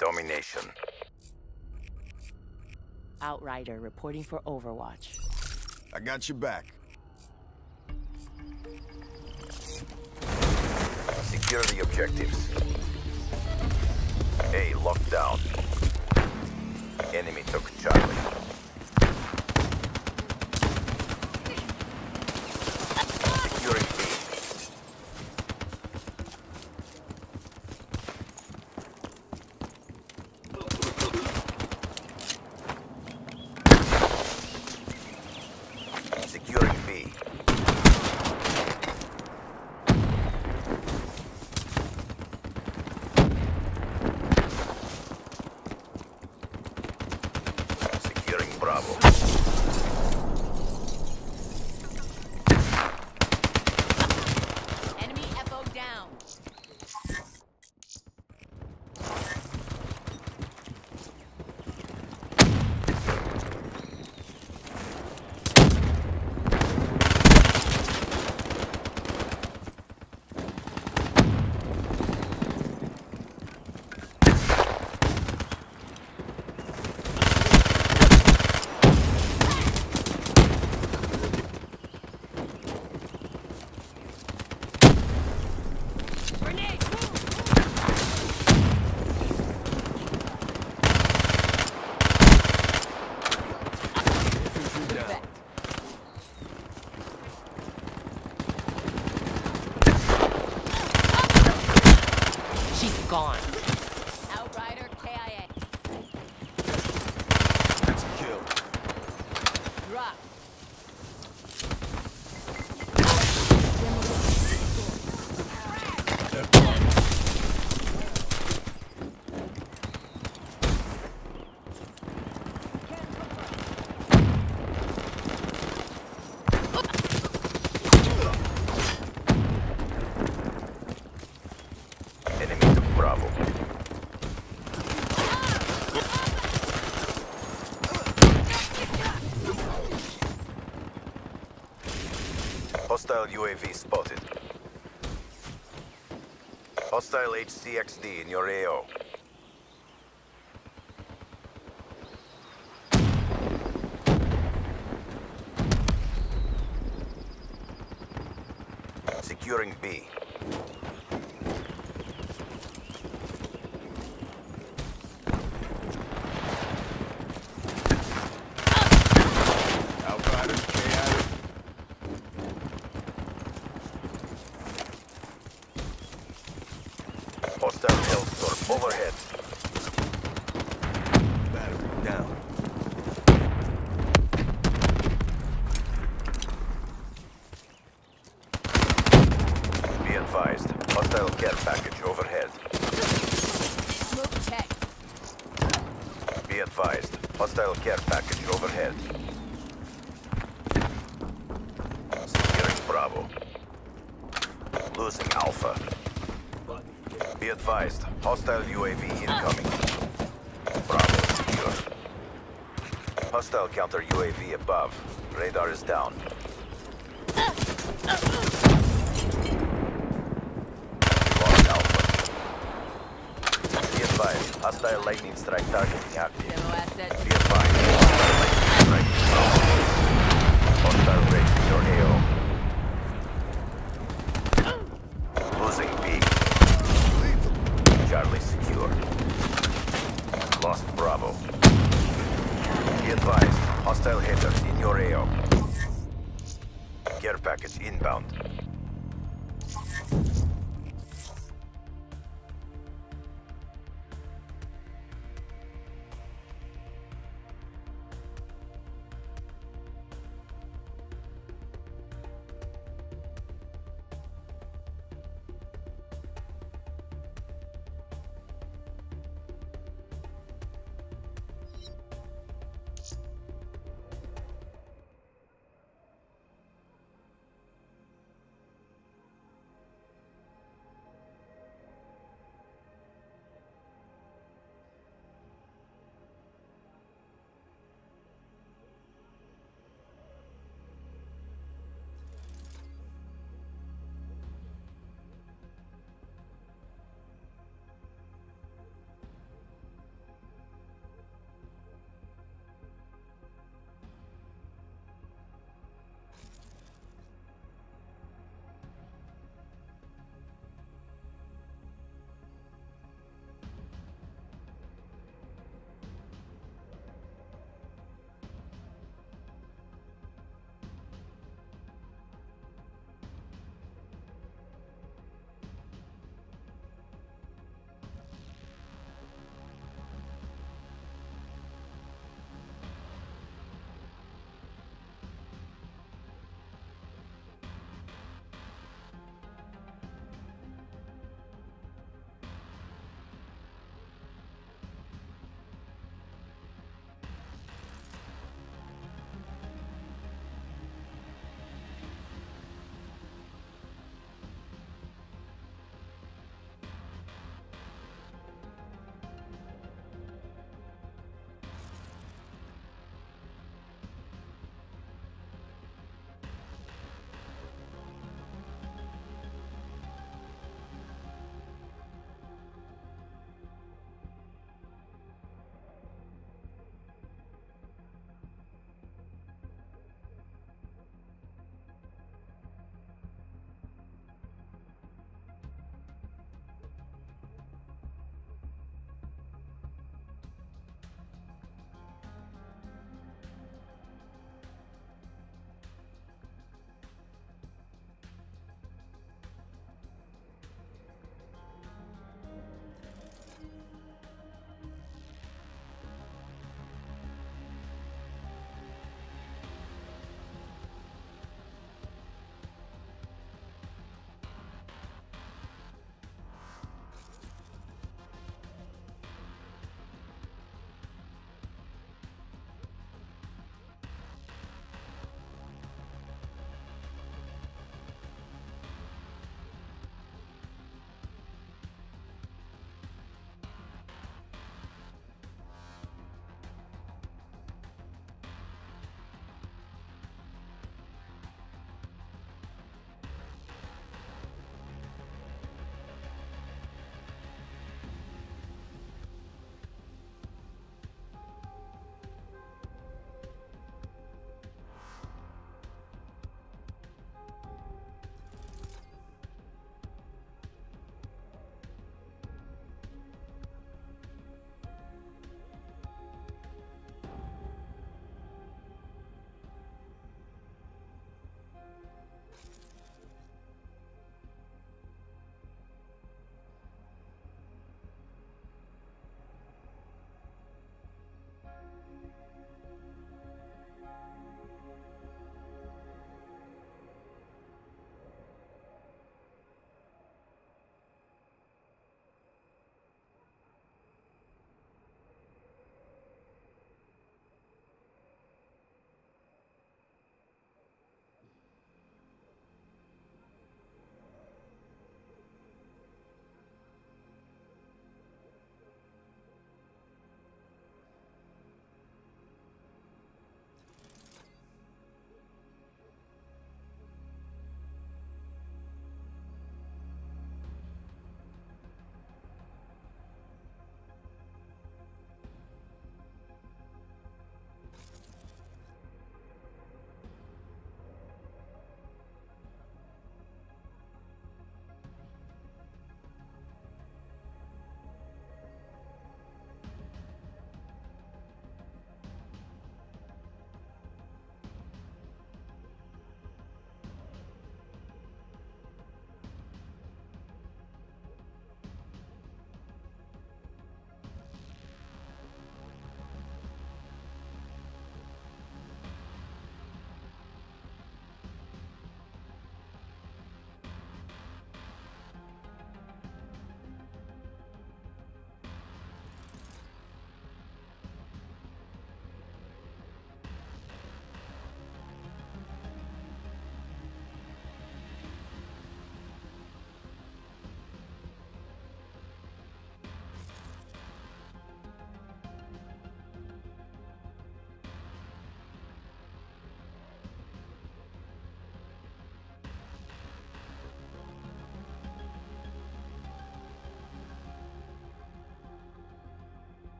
Domination. Outrider reporting for Overwatch. I got you back. Secure the objectives. A lockdown. Enemy took Charlie. Hostile UAV spotted. Hostile HCXD in your AO. Securing B. Outriders, KIA. Hostile Hellstorm overhead. Battery down. Be advised. Hostile overhead. Smoke check. Be advised. Hostile care package overhead. Securing Bravo. Losing Alpha. Be advised. Hostile UAV incoming. Bravo secure. Hostile counter UAV above. Radar is down. Lost Alpha. Be advised. Hostile lightning strike targeting active. Be advised. Hostile lightning strike. Hostile raising your AO. Losing B. Charlie secure. Lost Bravo. Be advised. Hostile hitter in your AO. Care package inbound.